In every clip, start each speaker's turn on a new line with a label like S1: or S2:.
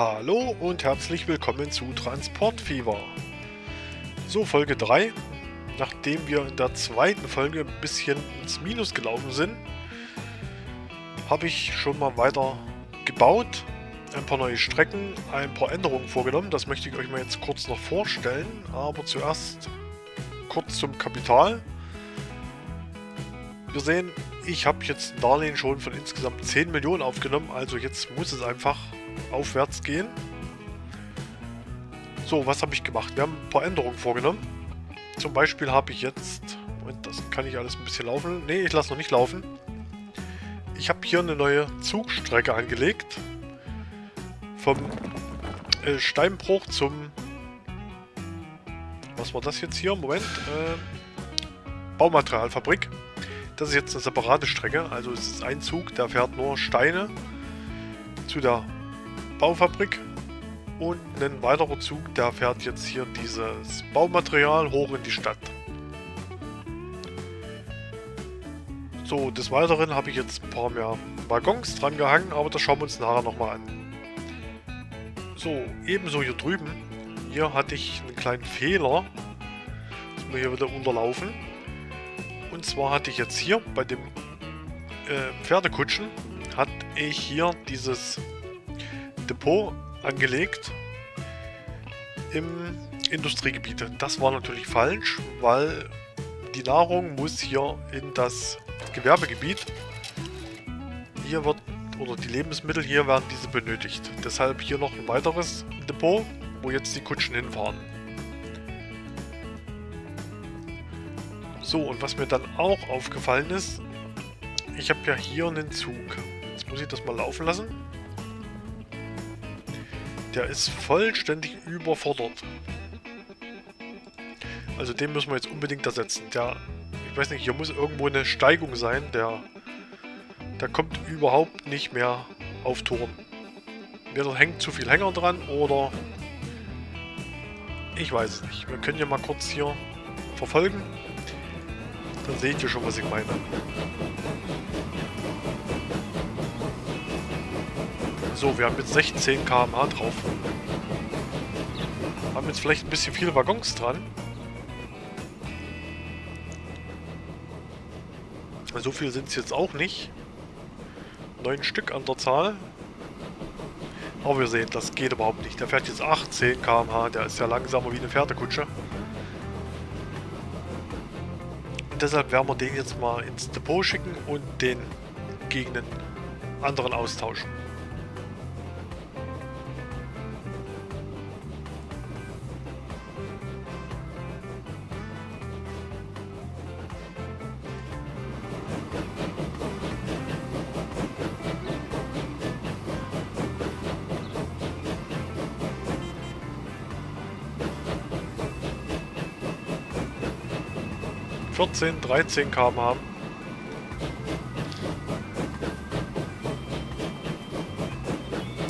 S1: Hallo und herzlich willkommen zu Transportfieber. So, Folge 3. Nachdem wir in der zweiten Folge ein bisschen ins Minus gelaufen sind, habe ich schon mal weiter gebaut, ein paar neue Strecken, ein paar Änderungen vorgenommen. Das möchte ich euch mal jetzt kurz noch vorstellen, aber zuerst kurz zum Kapital. Wir sehen, ich habe jetzt ein Darlehen schon von insgesamt 10 Millionen aufgenommen, also jetzt muss es einfach aufwärts gehen. So, was habe ich gemacht? Wir haben ein paar Änderungen vorgenommen. Zum Beispiel habe ich jetzt... Moment, das kann ich alles ein bisschen laufen. Ne, ich lasse noch nicht laufen. Ich habe hier eine neue Zugstrecke angelegt. Vom äh, Steinbruch zum... Was war das jetzt hier? Moment. Äh, Baumaterialfabrik. Das ist jetzt eine separate Strecke. Also es ist ein Zug, der fährt nur Steine zu der Baufabrik. Und ein weiterer Zug, der fährt jetzt hier dieses Baumaterial hoch in die Stadt. So, des Weiteren habe ich jetzt ein paar mehr Waggons dran gehangen, aber das schauen wir uns nachher nochmal an. So, ebenso hier drüben. Hier hatte ich einen kleinen Fehler. Müssen wir hier wieder unterlaufen. Und zwar hatte ich jetzt hier bei dem äh, Pferdekutschen, hatte ich hier dieses Depot angelegt im Industriegebiet. Das war natürlich falsch, weil die Nahrung muss hier in das Gewerbegebiet. Hier wird, oder die Lebensmittel hier werden diese benötigt. Deshalb hier noch ein weiteres Depot, wo jetzt die Kutschen hinfahren. So, und was mir dann auch aufgefallen ist, ich habe ja hier einen Zug. Jetzt muss ich das mal laufen lassen. Der ist vollständig überfordert. Also den müssen wir jetzt unbedingt ersetzen. Der, ich weiß nicht, hier muss irgendwo eine Steigung sein. Der, der kommt überhaupt nicht mehr auf Touren. Entweder hängt zu viel Hänger dran oder... Ich weiß es nicht. Wir können ja mal kurz hier verfolgen. Dann seht ihr schon, was ich meine. So, wir haben jetzt 16 km/h drauf. Haben jetzt vielleicht ein bisschen viele Waggons dran. So viel sind es jetzt auch nicht. Neun Stück an der Zahl. Aber wir sehen, das geht überhaupt nicht. Der fährt jetzt 18 km/h. Der ist ja langsamer wie eine Pferdekutsche. Und deshalb werden wir den jetzt mal ins Depot schicken und den gegen einen anderen austauschen. 14, 13 km haben.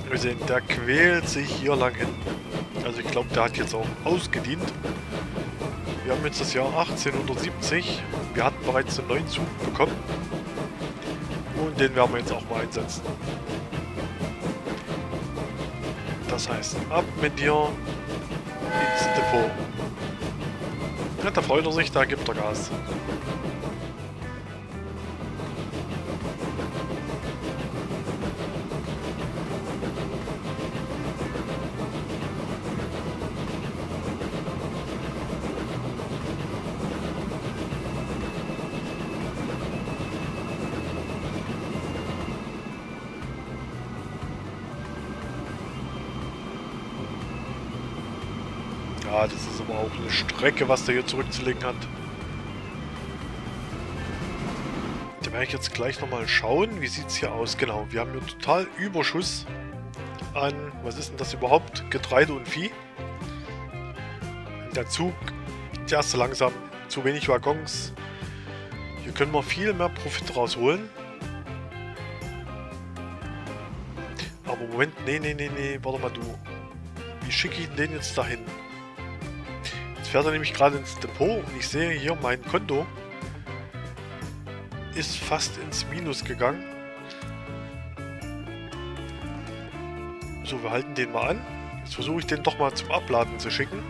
S1: Wir sehen, der quält sich hier lang hin. Also ich glaube, der hat jetzt auch ausgedient. Wir haben jetzt das Jahr 1870. Wir hatten bereits einen neuen Zug bekommen. Und den werden wir jetzt auch mal einsetzen. Das heißt, ab mit dir ins Depot. Ja, da freut er sich, da gibt er Gas. 'Ah, das ist aber auch eine Strecke, was der hier zurückzulegen hat. Da werde ich jetzt gleich nochmal schauen, wie sieht es hier aus. Genau, wir haben hier total Überschuss an, was ist denn das überhaupt? Getreide und Vieh. Der Zug, der ist langsam, zu wenig Waggons. Hier können wir viel mehr Profit rausholen. Aber Moment, nee, nee, nee, nee, warte mal du. Wie schicke ich den jetzt dahin? Jetzt fährt er nämlich gerade ins Depot und ich sehe hier mein Konto ist fast ins Minus gegangen. So, wir halten den mal an. Jetzt versuche ich den doch mal zum Abladen zu schicken.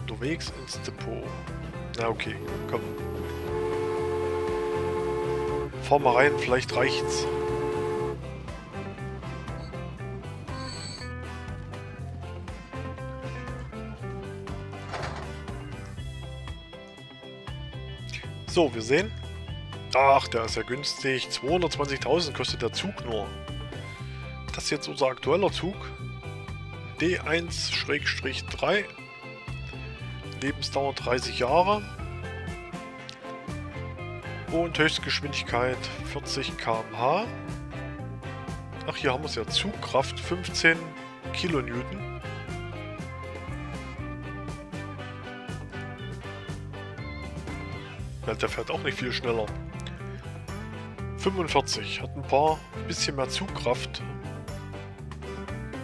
S1: Unterwegs ins Depot. Na okay, komm. Fahr mal rein, vielleicht reicht's. So, wir sehen. Ach, der ist ja günstig. 220.000 kostet der Zug nur. Das ist jetzt unser aktueller Zug. D1-3. Lebensdauer 30 Jahre. Und Höchstgeschwindigkeit 40 km/h. Ach, hier haben wir es ja. Zugkraft 15 Kilonewton. Ja, der fährt auch nicht viel schneller. 45, hat ein paar, bisschen mehr Zugkraft.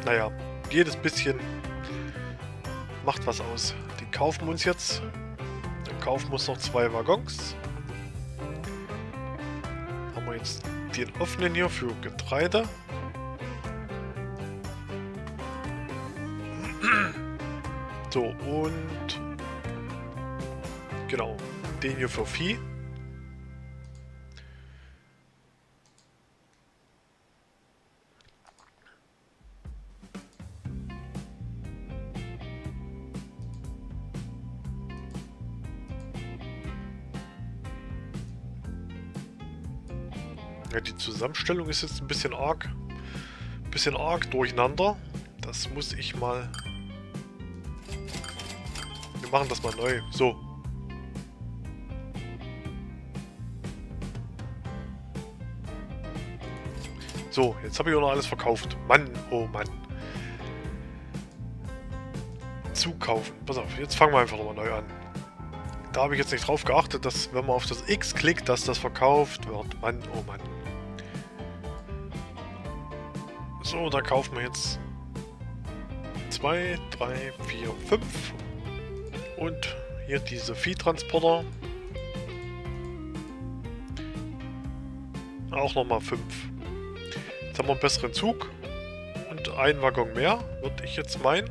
S1: Naja, jedes bisschen macht was aus. Die kaufen uns jetzt. Dann kaufen wir uns noch zwei Waggons. Haben wir jetzt den offenen hier für Getreide. So, und genau, den hier für Vieh. Ja, die Zusammenstellung ist jetzt ein bisschen arg, bisschen arg durcheinander. Das muss ich mal... Wir machen das mal neu. So, So, jetzt habe ich auch noch alles verkauft. Mann, oh Mann. Zukaufen. Pass auf, jetzt fangen wir einfach nochmal neu an. Da habe ich jetzt nicht drauf geachtet, dass wenn man auf das X klickt, dass das verkauft wird. Mann, oh Mann. So, da kaufen wir jetzt 2, 3, 4, 5. Und hier diese Viehtransporter. Auch nochmal 5 haben wir einen besseren Zug. Und einen Waggon mehr, würde ich jetzt meinen.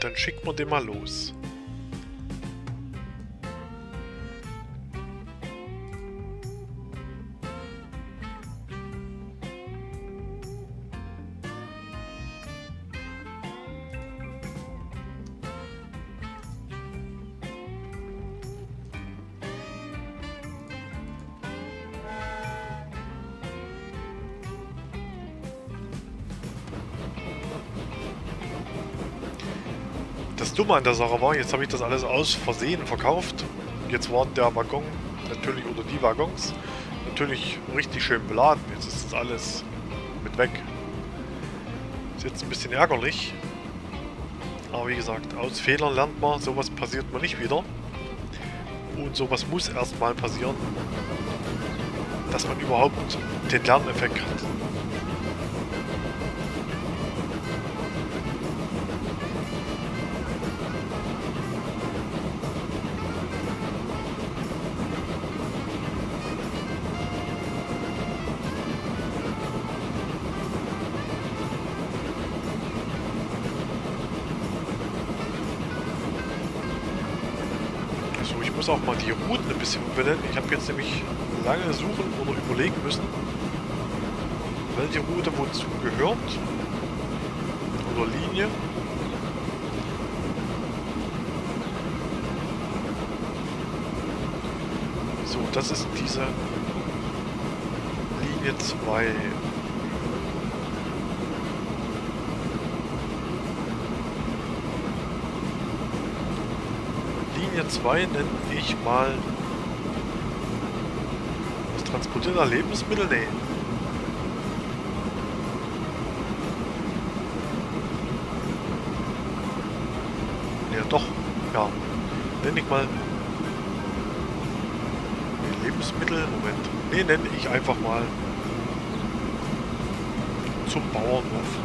S1: Dann schicken wir den mal los. Dumme an der Sache war, jetzt habe ich das alles aus Versehen verkauft. Jetzt war der Waggon natürlich, oder die Waggons, natürlich richtig schön beladen. Jetzt ist das alles mit weg. Ist jetzt ein bisschen ärgerlich. Aber wie gesagt, aus Fehlern lernt man, sowas passiert man nicht wieder. Und sowas muss erstmal passieren, dass man überhaupt den Lerneffekt hat. Auch mal die Routen ein bisschen umbenennen. Ich habe jetzt nämlich lange suchen oder überlegen müssen, welche Route wozu gehört. Oder Linie. So, das ist diese Linie 2. Linie 2 nenne ich mal... Was transportiert er? Lebensmittel? Nee. Ja, doch. Ja. Nenne ich mal... Lebensmittel? Moment. Nee, nenne ich einfach mal... Zum Bauernhof.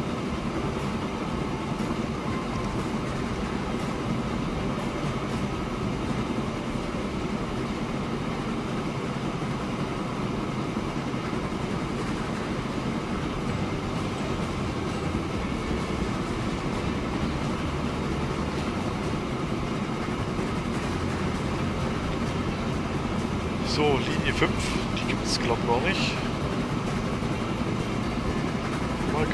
S1: So, Linie 5, die gibt es glaube ich noch nicht. Mal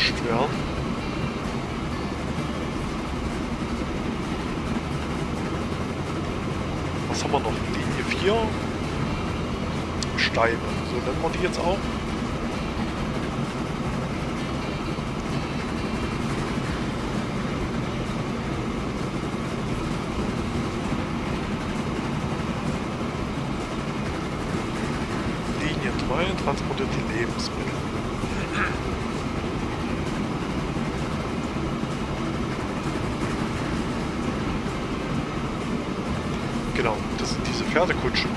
S1: gelöscht werden. Was haben wir noch? Linie 4. Steine. So nennen wir die jetzt auch. transportiert die Lebensmittel. Genau, das sind diese Pferdekutschen.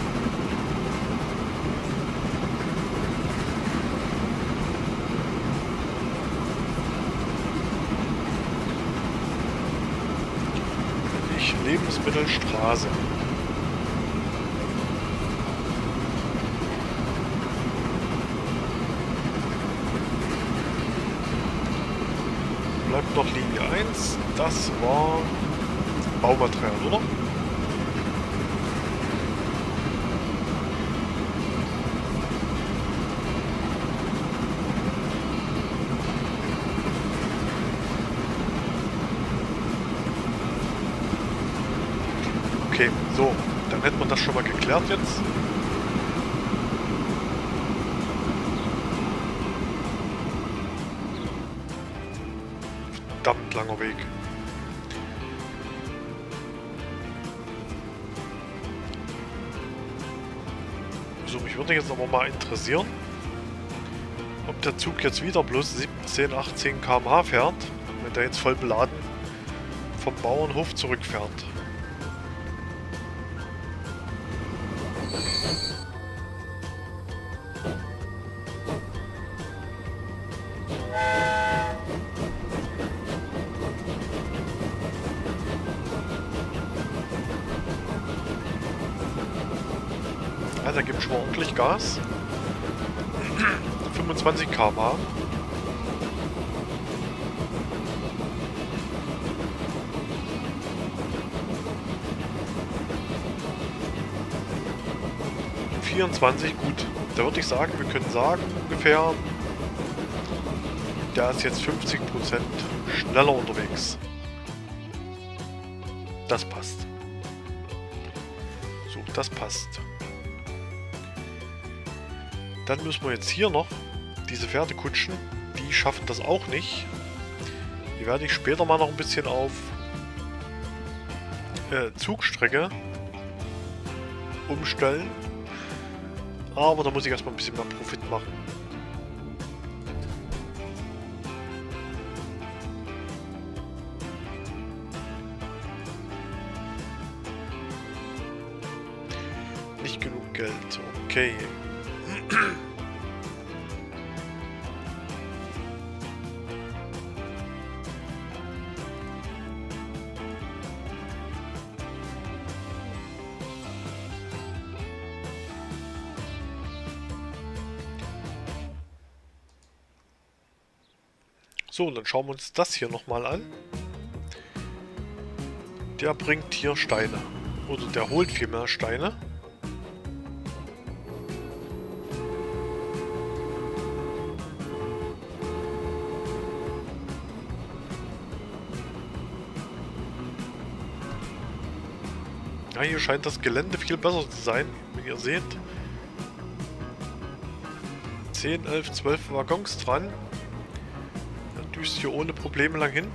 S1: Ich Lebensmittelstraße. Bleibt noch Linie 1. Das war Baumaterial, oder? Okay, so, dann hätten wir das schon mal geklärt jetzt. Langer Weg. So, mich würde jetzt aber mal interessieren, ob der Zug jetzt wieder bloß 17, 18 km/h fährt, wenn der jetzt voll beladen vom Bauernhof zurückfährt. Gibt schon ordentlich Gas. 25 km/h. gut. Da würde ich sagen, wir können sagen, ungefähr, der ist jetzt 50% schneller unterwegs. Dann müssen wir jetzt hier noch diese Pferdekutschen, die schaffen das auch nicht. Die werde ich später mal noch ein bisschen auf äh, Zugstrecke umstellen. Aber da muss ich erstmal ein bisschen mehr Profit machen. So, dann schauen wir uns das hier nochmal an. Der bringt hier Steine. Oder der holt viel mehr Steine. Ja, hier scheint das Gelände viel besser zu sein, wie ihr seht. 10, 11, 12 Waggons dran. Düst hier ohne Probleme lang hin.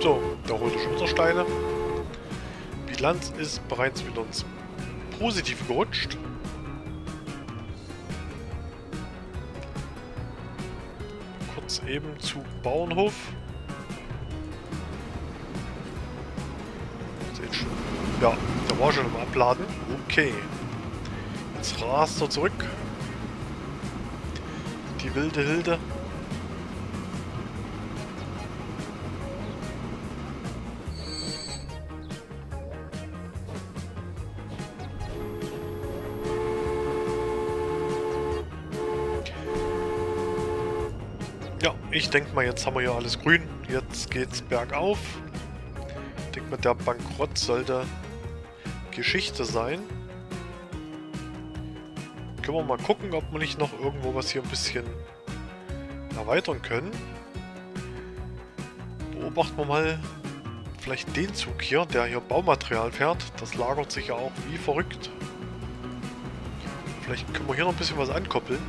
S1: So, da holt er schon wieder Steine. Bilanz ist bereits wieder ins positiv gerutscht. Kurz eben zu Bauernhof. Ja, da war schon im Abladen. Okay. Jetzt rast er zurück. Die wilde Hilde. Ja, ich denke mal, jetzt haben wir hier alles grün. Jetzt geht's bergauf. Ich denke mal, der Bankrott sollte Geschichte sein. Können wir mal gucken, ob wir nicht noch irgendwo was hier ein bisschen erweitern können. Beobachten wir mal vielleicht den Zug hier, der hier Baumaterial fährt. Das lagert sich ja auch wie verrückt. Vielleicht können wir hier noch ein bisschen was ankoppeln.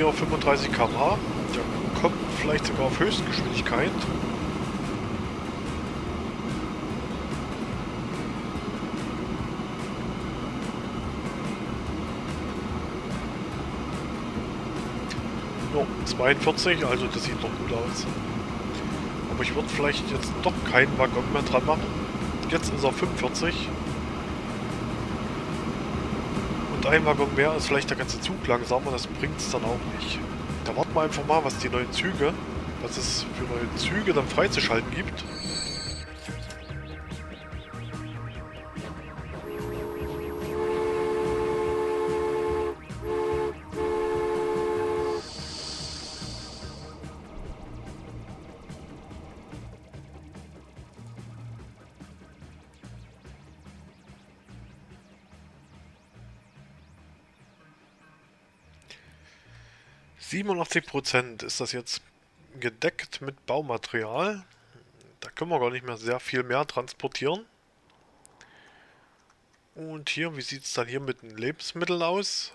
S1: Hier 35 km/h. Der kommt vielleicht sogar auf Höchstgeschwindigkeit. Ja, 42, also das sieht doch gut aus. Aber ich würde vielleicht jetzt doch keinen Waggon mehr dran machen. Jetzt ist er 45. Und ein Waggon mehr ist vielleicht der ganze Zug langsamer, das bringt es dann auch nicht. Da warten wir einfach mal, was die neuen Züge, was es für neue Züge dann freizuschalten gibt. 87% ist das jetzt gedeckt mit Baumaterial. Da können wir gar nicht mehr sehr viel mehr transportieren. Und hier, wie sieht es dann hier mit den Lebensmitteln aus?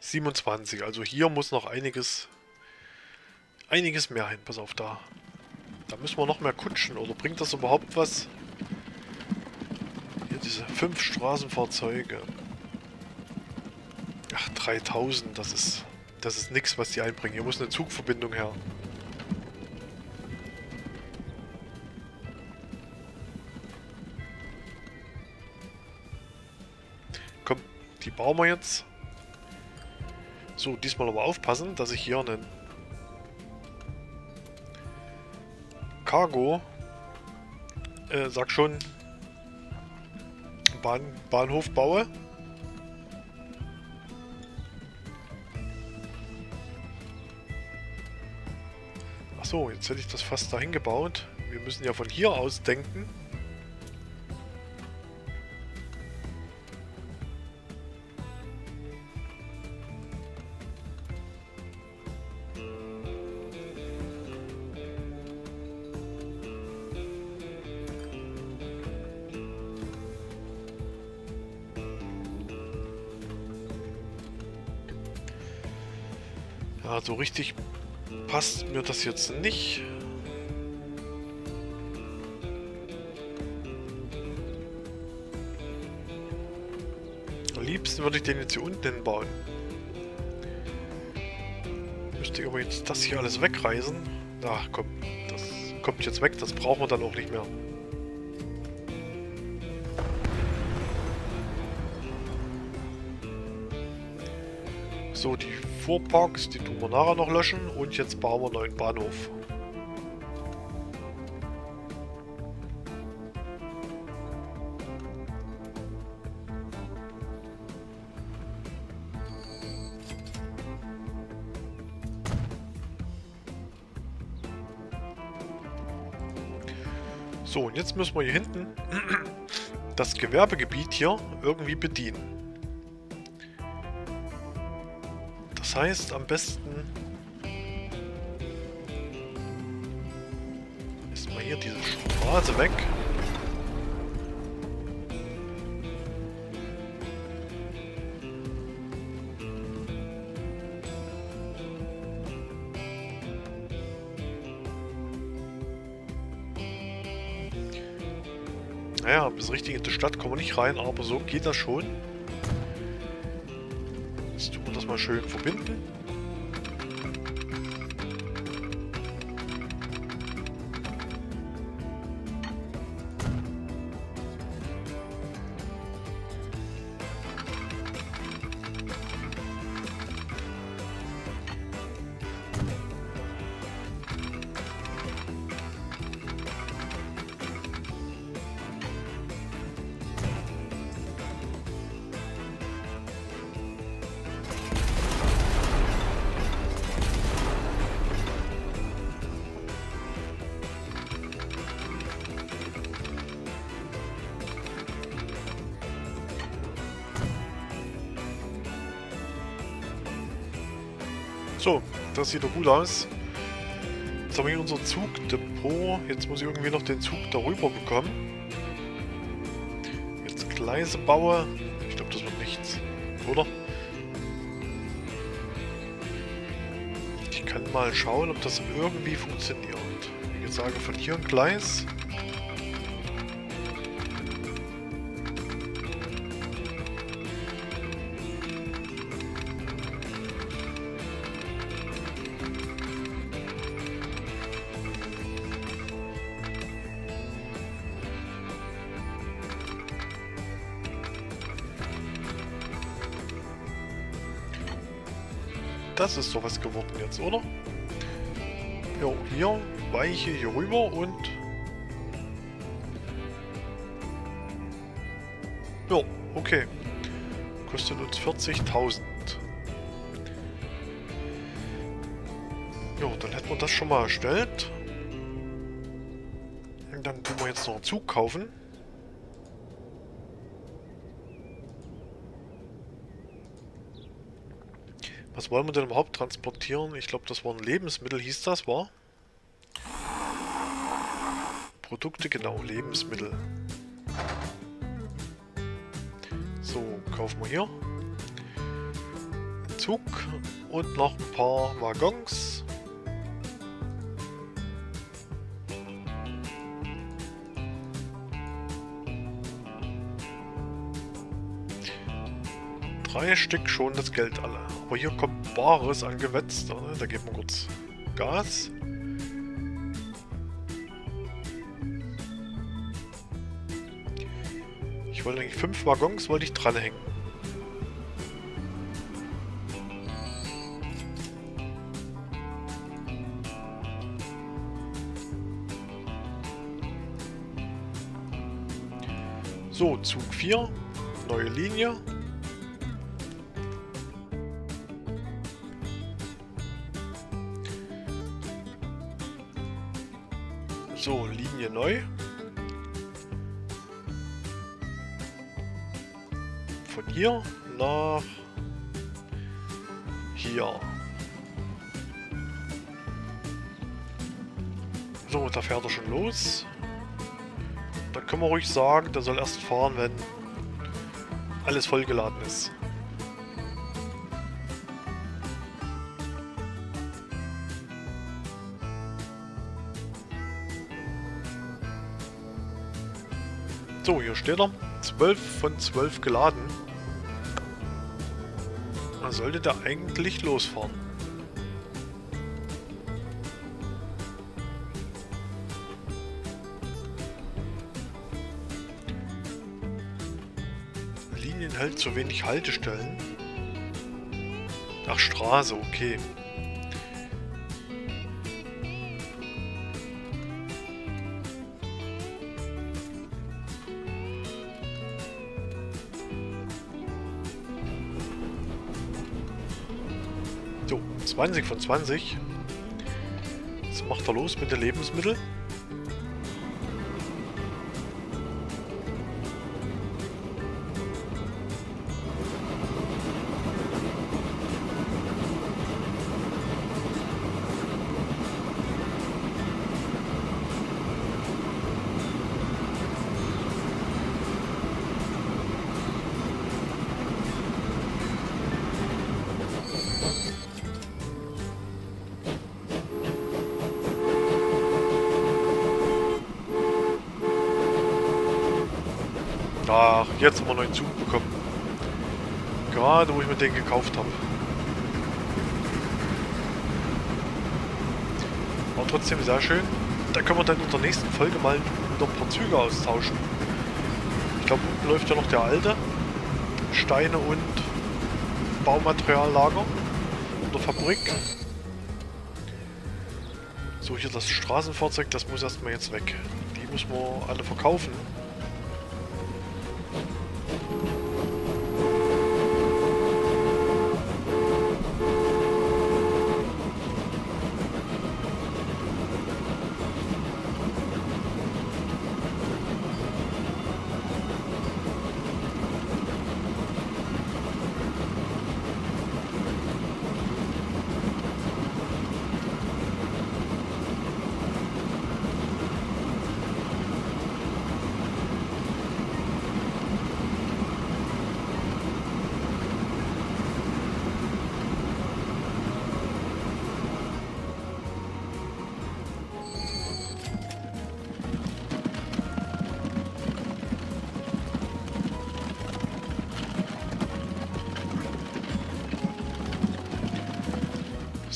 S1: 27, also hier muss noch einiges einiges mehr hin. Pass auf, da. Da müssen wir noch mehr kutschen. Oder bringt das überhaupt was? Hier diese fünf Straßenfahrzeuge. Ach, 3000, das ist... Das ist nichts, was die einbringen. Hier muss eine Zugverbindung her. Komm, die bauen wir jetzt. So, diesmal aber aufpassen, dass ich hier einen Cargo, äh, sag schon, Bahn, Bahnhof baue. So, jetzt hätte ich das fast dahin gebaut. Wir müssen ja von hier aus denken. So richtig passt mir das jetzt nicht. Am liebsten würde ich den jetzt hier unten hinbauen. Müsste ich aber jetzt das hier alles wegreißen. Ach komm, das kommt jetzt weg, das brauchen wir dann auch nicht mehr. So, die Fuhrparks, die tun wir nachher noch löschen und jetzt bauen wir einen neuen Bahnhof. So, und jetzt müssen wir hier hinten das Gewerbegebiet hier irgendwie bedienen. Das heißt, am besten ist mal hier diese Straße weg. Naja, bis richtig in die Stadt kommen wir nicht rein, aber so geht das schon. Mal schön verbinden. Das sieht doch gut aus. Jetzt haben wir hier unser Zugdepot. Jetzt muss ich irgendwie noch den Zug darüber bekommen. Jetzt Gleise baue. Ich glaube, das wird nichts. Oder? Ich kann mal schauen, ob das irgendwie funktioniert. Wie gesagt, von hier ein Gleis. Das ist doch was geworden jetzt, oder? Ja, hier, weiche hier rüber und... Ja, okay. Kostet uns 40.000. Ja, dann hätten wir das schon mal erstellt. Und dann tun wir jetzt noch einen Zug kaufen. Wollen wir denn überhaupt transportieren? Ich glaube, das waren Lebensmittel, hieß das, war? Produkte, genau, Lebensmittel. So, kaufen wir hier. Zug und noch ein paar Waggons. Drei Stück schon das Geld alle. Aber hier kommt Bares angewetzt. Oder? Da geben wir kurz Gas. Ich wollte eigentlich fünf Waggons wollte ich dranhängen. So, Zug 4, neue Linie. Linie neu. Von hier nach hier. So, da fährt er schon los. Da können wir ruhig sagen, der soll erst fahren, wenn alles vollgeladen ist. Hier steht er. 12 von 12 geladen. Dann sollte der eigentlich losfahren. Linien hält zu wenig Haltestellen. Ach, Straße, okay. 20 von 20. Was macht er los mit den Lebensmitteln? Ach, jetzt haben wir einen neuen Zug bekommen. Gerade wo ich mir den gekauft habe. Aber trotzdem sehr schön. Da können wir dann in der nächsten Folge mal wieder ein paar Züge austauschen. Ich glaube, unten läuft ja noch der alte. Steine und Baumateriallager. Oder Fabrik. So, hier das Straßenfahrzeug, das muss erstmal jetzt weg. Die müssen wir alle verkaufen.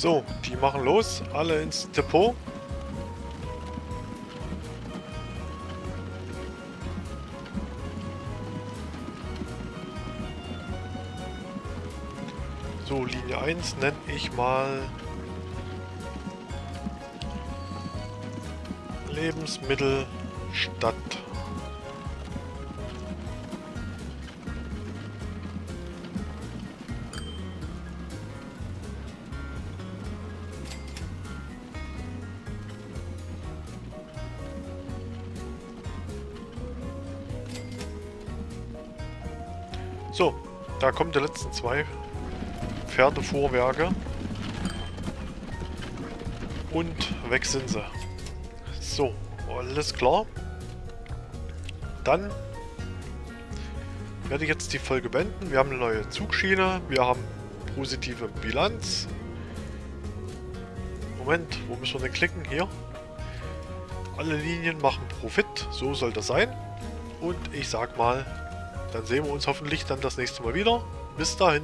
S1: So, die machen los. Alle ins Depot. So, Linie 1 nenne ich mal Lebensmittelstadt. Da kommen die letzten zwei Pferdefuhrwerke. Und weg sind sie. So, alles klar. Dann werde ich jetzt die Folge beenden. Wir haben eine neue Zugschiene. Wir haben positive Bilanz. Moment, wo müssen wir denn klicken? Hier. Alle Linien machen Profit. So soll das sein. Und ich sag mal, dann sehen wir uns hoffentlich dann das nächste Mal wieder. Bis dahin.